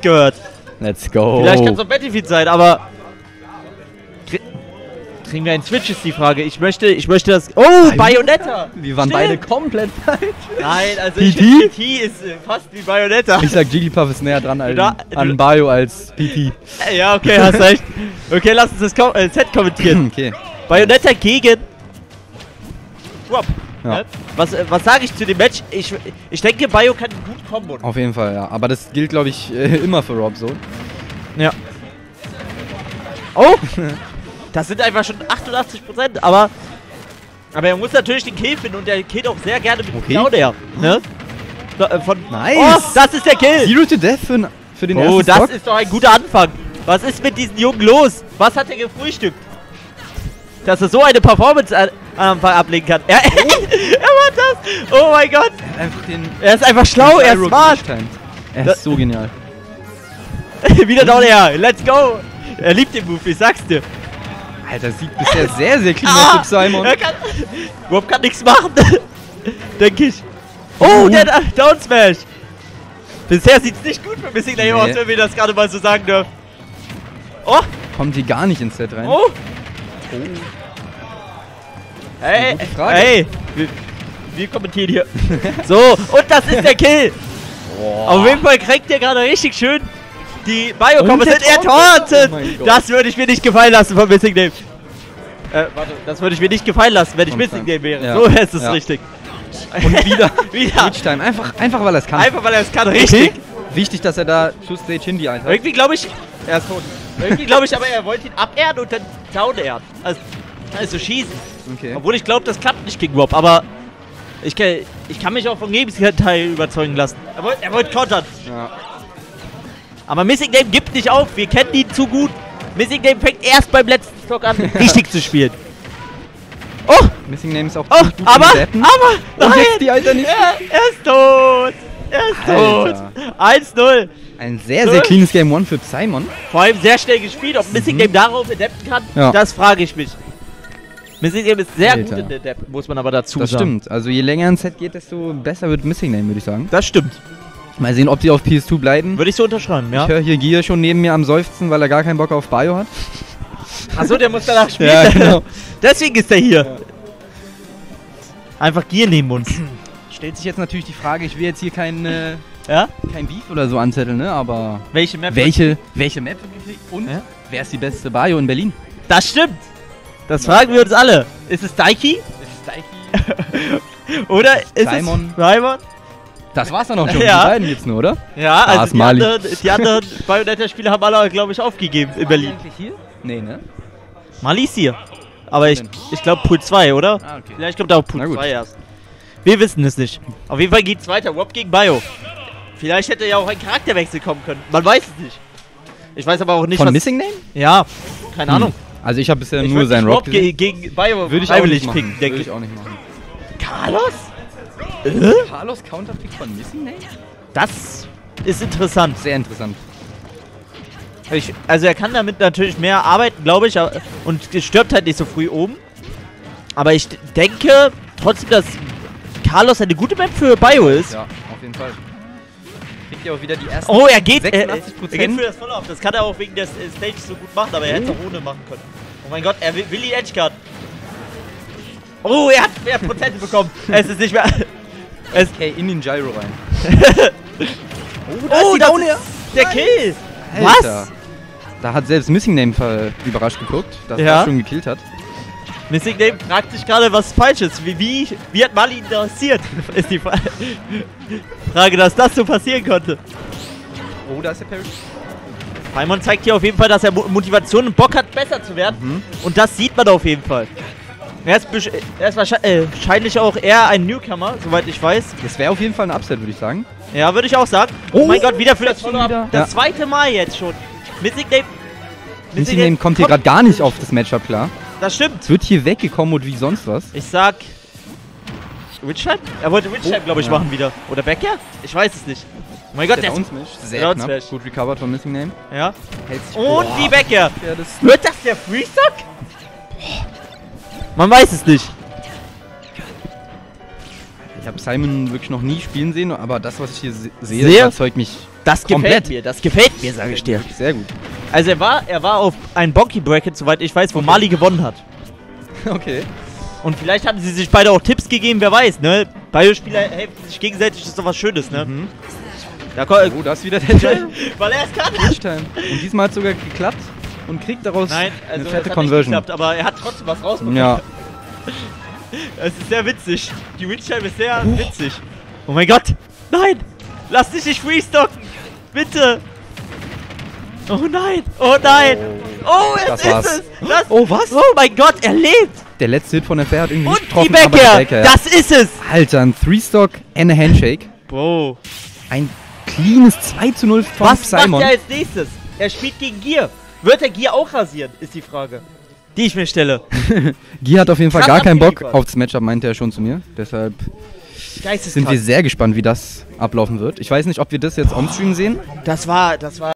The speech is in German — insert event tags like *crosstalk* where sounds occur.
gehört. Let's go. Vielleicht kann es auch Battlefield sein, aber. Krie- Kriegen wir einen Switch, ist die Frage. Ich möchte, ich möchte das. Oh, Bayonetta! Wir waren Stimmt. beide komplett falsch. Nein, also ich PT? finde, PT ist äh, fast wie Bayonetta. Ich sag Jigglypuff ist näher dran als, Da- an Bio als PT. Äh, Ja, okay, hast recht. Okay, lass uns das Ko äh, Set kommentieren. *laughs* Okay. Bayonetta gegen. Wop. Ja. Ja. Was, äh, was sage ich zu dem Match? Ich, ich denke, Bio kann gut Combo. Auf jeden Fall, ja. Aber das gilt, glaube ich, äh, *laughs* immer für Rob so. Ja. Oh! *laughs* Das sind einfach schon 88%, aber. Aber er muss natürlich den Kill finden und er killt auch sehr gerne mit Okay. Cloud Air. Ne? Da, äh, Von, Nice. Oh, das ist der Kill! Zero to Death für, für den Oh, ersten das Stock. ist doch ein guter Anfang. Was ist mit diesen Jungen los? Was hat er gefrühstückt? Dass er so eine Performance an- am Anfang ablegen kann. Er, *laughs* er macht das! Oh mein Gott! Er ist einfach schlau, er ist smart! Er ist so genial. *laughs* Wieder down air, let's go! Er liebt den Move, ich sag's dir. Alter, sieht bisher sehr, sehr clean Ah, aus, Simon. Er kann, *laughs* Rob kann nichts machen. Denke ich. Oh, der Da- Down Smash. Bisher sieht's nicht gut für Missing Lane Nee. aus, wenn wir das gerade mal so sagen dürfen. Oh, Kommt hier gar nicht ins Set rein. oh. Hey, hey. Wir, wir kommentieren hier. *laughs* so, und das ist der Kill. Auf jeden Fall kriegt der gerade richtig schön die der sind er tauntet. Oh das würde ich mir nicht gefallen lassen von Missing Name. Äh, warte, das würde ich mir nicht gefallen lassen, wenn ich Missing Name wäre. ja. So ist es Ja. richtig. Und wieder *laughs* Wieder. Reach-Time. Einfach, einfach, weil er es kann. Einfach weil er es kann, richtig. Wichtig, dass er da Schuss Stage Hindi einhat. Irgendwie glaube ich, er ist tot. Irgendwie glaube ich aber, er wollte ihn abehren und dann down ehren. Also, also schießen. Okay. Obwohl ich glaube, das klappt nicht gegen Rob, aber ich kann, ich kann mich auch vom Gegenteil überzeugen lassen. Er wollte er wollte kontern. Ja. Aber Missing Name gibt nicht auf, wir kennen ihn zu gut. Missing Name fängt erst beim letzten Stock an, *laughs* richtig zu spielen. Oh, Missing Name ist auch oh, gut aber, Zappen. aber, Und nein, jetzt die Alter nicht. er, er ist tot. Er ist Alter. tot. 1-0. Ein sehr, sehr cleanes Game One für Simon. Vor allem sehr schnell gespielt. Ob Missing Game darauf adapten kann, Mhm. Ja. das frage ich mich. Missing Game ist sehr Alter. gut in der Adapt, muss man aber dazu Das sagen. stimmt. Also je länger ein Set geht, desto besser wird Missing Name, würde ich sagen. Das stimmt. Mal sehen, ob sie auf PS2 bleiben. Würde ich so unterschreiben, ja. Ich höre hier Gier schon neben mir am Seufzen, weil er gar keinen Bock auf Bio hat. Achso, der muss danach *laughs* spielen. Ja, genau. *laughs* Deswegen ist er hier. Einfach Gier neben uns. Stellt sich jetzt natürlich die Frage, ich will jetzt hier kein, äh, Ja? kein Beef oder so anzetteln, ne? Aber Welche Map? welche, welche Map und Ja? wer ist die beste Bio in Berlin? Das stimmt. Das fragen wir uns alle. Ist es Daiki? *laughs* Oder ist Simon. es Simon? Das war's dann auch schon. *laughs* Ja. Die beiden jetzt nur, oder? Ja, Ah, ist also die Mali. anderen, die anderen *laughs* Bayonetta-Spieler haben alle, glaube ich, aufgegeben in Berlin. eigentlich hier? Nee, ne? Mali ist hier. Aber ich, ich glaube Pool 2, oder? Ah, okay. Vielleicht kommt auch Pool gut. 2 erst. Wir wissen es nicht. Auf jeden Fall geht's weiter. Rob gegen Bio. Vielleicht hätte ja auch ein Charakterwechsel kommen können. Man weiß es nicht. Ich weiß aber auch nicht, Von was... Missing Name? Ja, keine Ahnung. Also ich habe bisher Ich nur seinen Rob Rob ge gegen Bio Würde ich auch freiwillig picken, denke ich. ich auch nicht machen. Carlos? Carlos Counterpick von Missing Name? Das ist interessant. Sehr interessant. Ich, also er kann damit natürlich mehr arbeiten, glaube ich, und stirbt halt nicht so früh oben. Aber ich denke trotzdem, dass Carlos eine gute Map für Bio ist. Ja, auf jeden Fall. Kriegt ja auch wieder die ersten. Oh, er geht, er, er 86%. geht für das Vollauf. Das kann er auch wegen der äh, Stage so gut machen, aber er hätte es auch ohne machen können. Oh mein Gott, er will, will die Edgeguard. Oh, er hat mehr Prozente bekommen. *laughs* Es ist nicht mehr... Es, Okay, in den Gyro rein. *laughs* oh, die das Down ist der Kill. Alter. Da hat selbst Missing Name überrascht geguckt, dass Ja. er schon gekillt hat. Missing Name fragt sich gerade, was falsch ist. Wie, wie, wie hat Mali interessiert? *laughs* Ist die Fra *laughs* Frage, dass das so passieren konnte. Oh, da ist der Parry. Paimon zeigt hier auf jeden Fall, dass er Mo Motivation und Bock hat, besser zu werden. Mhm. Und das sieht man auf jeden Fall. Er ist, er ist wahrscheinlich, äh, wahrscheinlich auch eher ein Newcomer, soweit ich weiß. Das wäre auf jeden Fall ein Upset, würde ich sagen. Ja, würde ich auch sagen. Oh, Oh, mein Gott, wieder für das Follow-up. Das Ja. zweite Mal jetzt schon. Missing Name. Missing Name kommt hier gerade gar nicht auf das Matchup klar. Das stimmt. Es wird hier weggekommen und wie sonst was. Ich sag. Witchheim? Er wollte Witchheim, glaube ich, Oh, ja. machen wieder. Oder Becker? Ich weiß es nicht. Oh mein Gott, der, Down Smash, sehr Down knapp. Smash. Gut recovered von Missing Name. Ja. Hält sich Und die Becker. Ja, das Wird das der Freestock? Man weiß es nicht. Ich habe Simon wirklich noch nie spielen sehen, aber das, was ich hier se sehe, überzeugt mich Das gefällt Komplett. mir, das gefällt mir, sage ich dir. Sehr gut. Also er war, er war auf ein Bonky-Bracket, soweit ich weiß, wo Mali gewonnen hat. *laughs* Okay. Und vielleicht hatten sie sich beide auch Tipps gegeben, wer weiß, ne? Beide Spieler helfen sich gegenseitig, ist doch was Schönes, ne? Mhm. Da kommt, Oh, da ist wieder der Jay. *laughs* weil er es kann. Twitch-Time. Und diesmal hat sogar geklappt und kriegt daraus Nein, also eine es fette hat nicht Conversion. geklappt, aber er hat trotzdem was rausbekommen. Ja. *laughs* Es ist sehr witzig. Die Windchime ist sehr witzig. Oh mein Gott! Nein! Lass dich nicht freestocken! Bitte! Oh nein! Oh nein! Oh, es Das ist war's. es! Das, Oh, was? Oh mein Gott, er lebt! Der letzte Hit von der Fair hat irgendwie nicht Und getroffen, die aber! Backer, ja. Das ist es! Alter, ein Three-Stock and a Handshake. Bro. Ein cleanes 2 zu 0 von Was Simon. macht er als nächstes? Er spielt gegen Gier. Wird er Gier auch rasieren, ist die Frage. Die ich mir stelle. *laughs* Gier hat auf jeden Fall Krass gar keinen Bock abgeliefert. auf das Matchup, meinte er schon zu mir. Deshalb sind wir sehr gespannt, wie das ablaufen wird. Ich weiß nicht, ob wir das jetzt on-stream sehen. Das war, das war